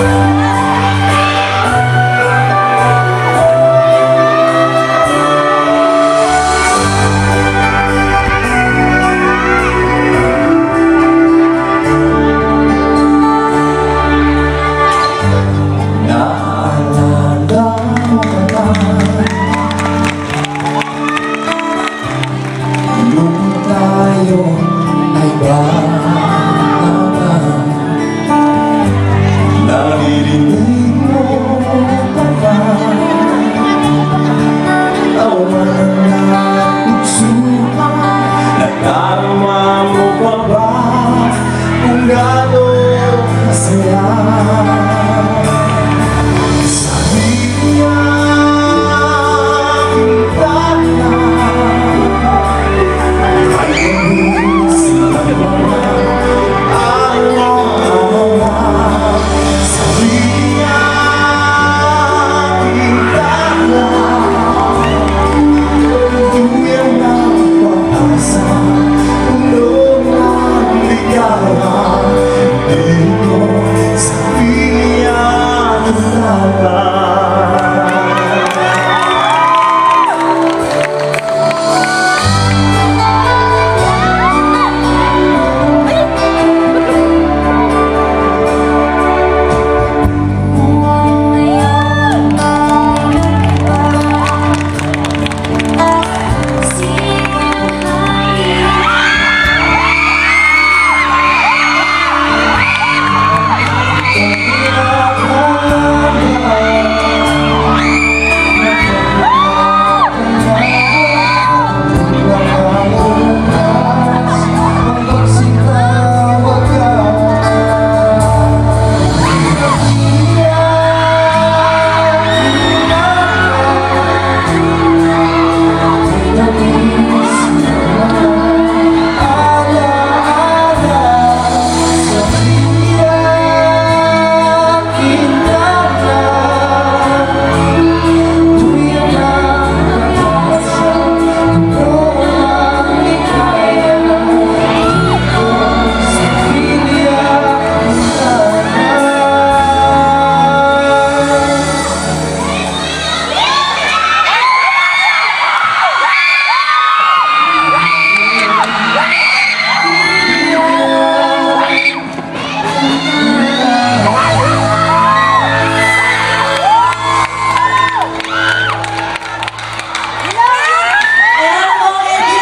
Thank you. Amen.